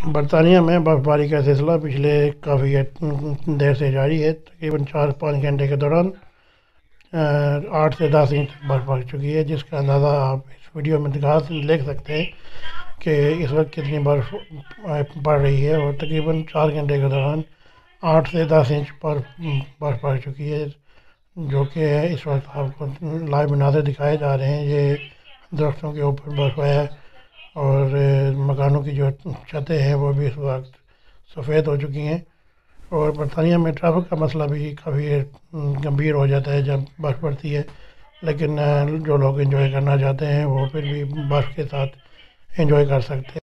बरतानिया में बर्फ़बारी का सिलसिला पिछले काफ़ी देर से जारी है। तकरीबन चार पाँच घंटे के दौरान आठ से दस इंच बर्फ़ पड़ चुकी है, जिसका अंदाज़ा आप इस वीडियो में दिखा देख सकते हैं कि इस वक्त कितनी बर्फ़ पड़ रही है और तकरीबन चार घंटे के दौरान आठ से दस इंच बर्फ़ बर्फ़ पड़ चुकी है, जो कि इस वक्त आपको लाइव मनाजर दिखाए जा रहे हैं। ये दरख्तों के ऊपर बर्फ़ है। और मकानों की जो छतें हैं वो भी इस वक्त सफ़ेद हो चुकी हैं। और बरतानिया में ट्रैफ़िक का मसला भी काफ़ी गंभीर हो जाता है जब बर्फ़ पड़ती है। लेकिन जो लोग इन्जॉय करना चाहते हैं वो फिर भी बर्फ़ के साथ इन्जॉय कर सकते हैं